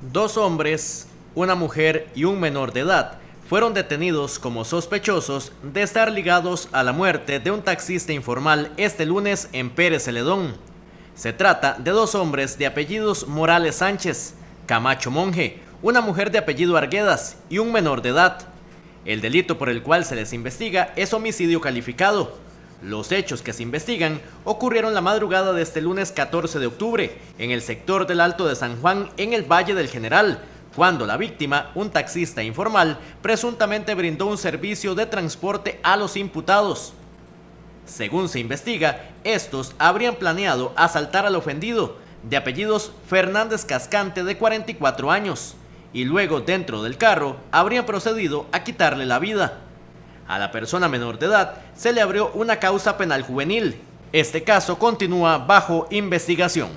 Dos hombres, una mujer y un menor de edad fueron detenidos como sospechosos de estar ligados a la muerte de un taxista informal este lunes en Pérez Celedón. Se trata de dos hombres de apellidos Morales Sánchez, Camacho Monje, una mujer de apellido Arguedas y un menor de edad. El delito por el cual se les investiga es homicidio calificado, los hechos que se investigan ocurrieron la madrugada de este lunes 14 de octubre en el sector del Alto de San Juan en el Valle del General, cuando la víctima, un taxista informal, presuntamente brindó un servicio de transporte a los imputados. Según se investiga, estos habrían planeado asaltar al ofendido, de apellidos Fernández Cascante de 44 años, y luego dentro del carro habrían procedido a quitarle la vida. A la persona menor de edad se le abrió una causa penal juvenil. Este caso continúa bajo investigación.